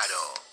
pájaro.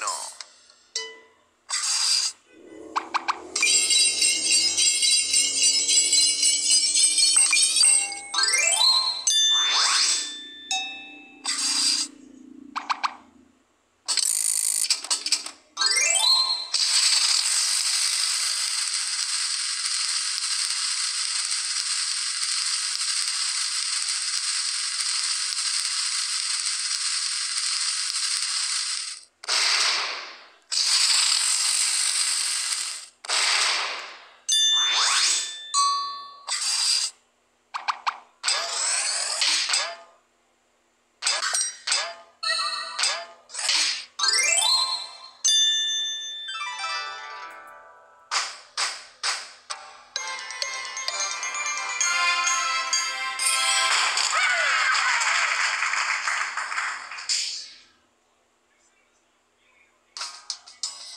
no.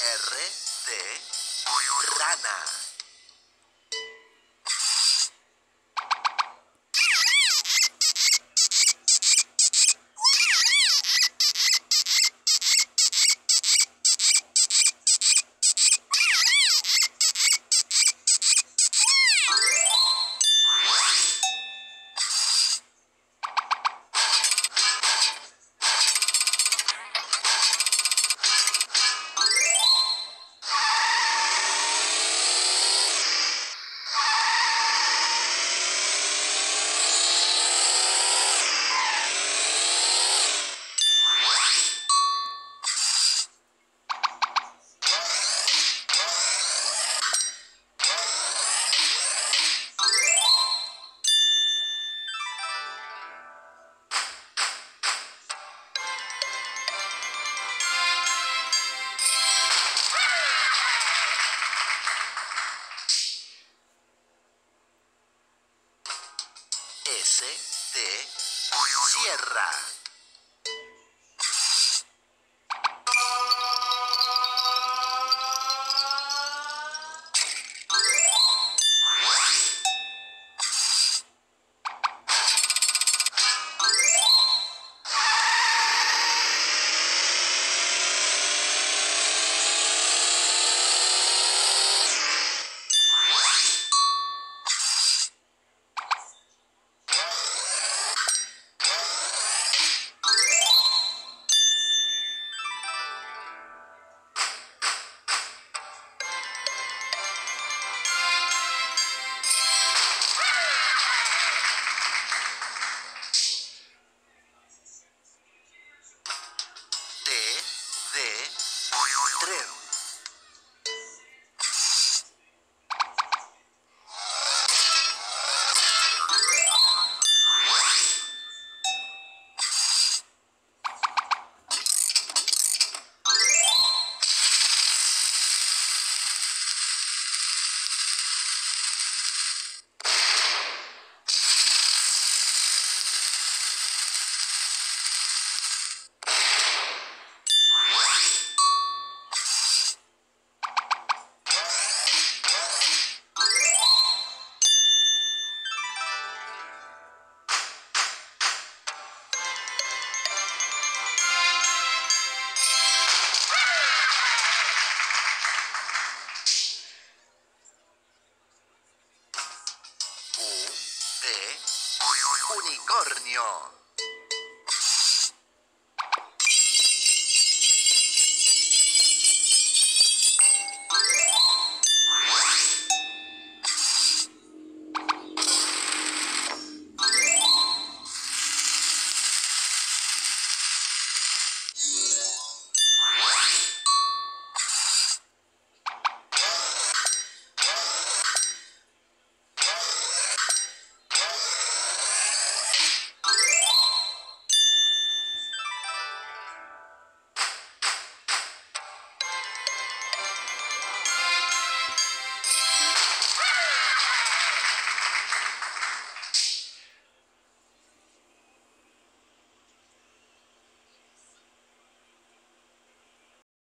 R de rana. De sierra. De unicornio.